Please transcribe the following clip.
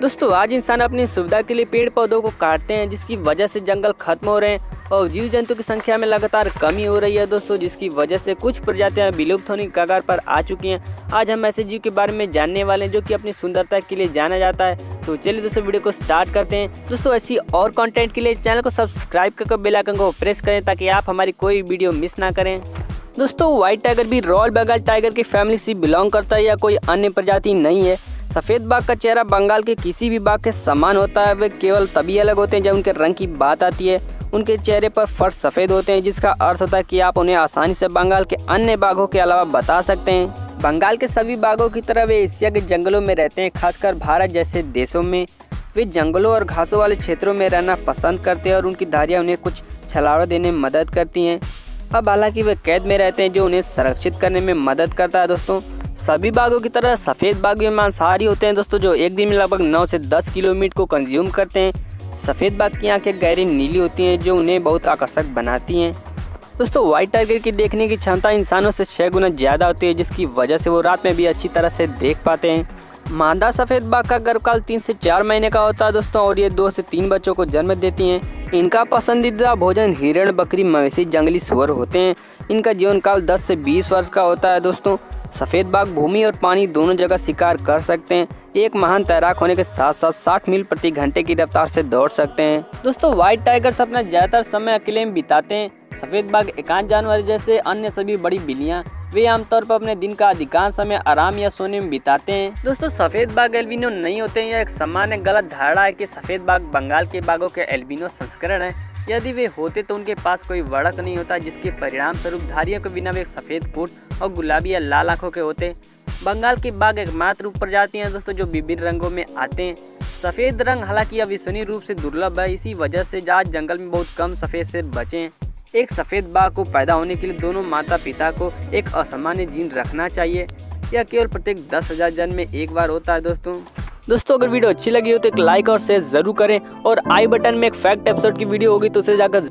दोस्तों, आज इंसान अपनी सुविधा के लिए पेड़ पौधों को काटते हैं, जिसकी वजह से जंगल खत्म हो रहे हैं और जीव जंतु की संख्या में लगातार कमी हो रही है दोस्तों, जिसकी वजह से कुछ प्रजातियाँ विलुप्त होने की कगार पर आ चुकी हैं। आज हम ऐसे जीव के बारे में जानने वाले हैं, जो कि अपनी सुंदरता के लिए जाना जाता है। तो चलिए दोस्तों, वीडियो को स्टार्ट करते हैं। दोस्तों, ऐसी और कंटेंट के लिए चैनल को सब्सक्राइब करके बेल आइकन को प्रेस करें, ताकि आप हमारी कोई वीडियो मिस ना करें। दोस्तों व्हाइट टाइगर भी रॉयल बंगाल टाइगर की फैमिली से बिलोंग करता है या कोई अन्य प्रजाति नहीं है। सफ़ेद बाघ का चेहरा बंगाल के किसी भी बाघ के समान होता है। वे केवल तभी अलग होते हैं जब उनके रंग की बात आती है। उनके चेहरे पर फर्श सफ़ेद होते हैं, जिसका अर्थ होता है कि आप उन्हें आसानी से बंगाल के अन्य बाघों के अलावा बता सकते हैं। बंगाल के सभी बाघों की तरह वे एशिया के जंगलों में रहते हैं, खासकर भारत जैसे देशों में। वे जंगलों और घासों वाले क्षेत्रों में रहना पसंद करते हैं और उनकी धारियाँ उन्हें कुछ छलावा देने में मदद करती हैं। अब हालाँकि वे कैद में रहते हैं, जो उन्हें संरक्षित करने में मदद करता है, दोस्तों। सभी बाघों की तरह सफ़ेद बाघ भी मांसाहारी होते हैं दोस्तों, जो एक दिन में लगभग 9 से 10 किलोमीटर को कंज्यूम करते हैं। सफ़ेद बाघ की आँखें गहरी नीली होती हैं, जो उन्हें बहुत आकर्षक बनाती हैं। दोस्तों व्हाइट टाइगर की देखने की क्षमता इंसानों से छः गुना ज़्यादा होती है, जिसकी वजह से वो रात में भी अच्छी तरह से देख पाते हैं। मादा सफ़ेद बाघ का गर्भकाल तीन से चार महीने का होता है दोस्तों, और ये दो से तीन बच्चों को जन्म देती हैं। इनका पसंदीदा भोजन हिरण, बकरी, मवेशी, जंगली सुअर होते हैं। इनका जीवन काल 10 से 20 वर्ष का होता है दोस्तों। सफ़ेद बाघ भूमि और पानी दोनों जगह शिकार कर सकते हैं। एक महान तैराक होने के साथ साथ 60 मील प्रति घंटे की रफ्तार से दौड़ सकते हैं। दोस्तों व्हाइट टाइगर्स अपना ज़्यादातर समय अकेले में बिताते हैं। सफ़ेद बाघ एकांत जानवर जैसे अन्य सभी बड़ी बिल्लियाँ, वे आमतौर पर अपने दिन का अधिकांश समय आराम या सोने में बिताते हैं। दोस्तों, सफ़ेद बाघ एल्बिनो नहीं होते हैं। यह एक सामान्य गलत धारणा है कि सफ़ेद बाघ बंगाल के बाघों के एल्बिनो संस्करण है। यदि वे होते तो उनके पास कोई वड़क नहीं होता, जिसके परिणाम स्वरूप धारियों के बिना वे सफ़ेद कोट और गुलाबी या लाल आँखों के होते। बंगाल के बाघ एकमात्र उप प्रजाति हैं, दोस्तों, जो विभिन्न रंगों में आते हैं। सफ़ेद रंग हालाँकि अविश्वनीय रूप से दुर्लभ है, इसी वजह से आज जंगल में बहुत कम सफ़ेद से बचे एक सफ़ेद बाघ को पैदा होने के लिए दोनों माता पिता को एक असामान्य जीन रखना चाहिए। यह केवल प्रत्येक दस हज़ार जन्म में एक बार होता है, दोस्तों। दोस्तों, अगर वीडियो अच्छी लगी हो तो एक लाइक और शेयर ज़रूर करें और आई बटन में एक फैक्ट एपिसोड की वीडियो होगी तो उसे जाकर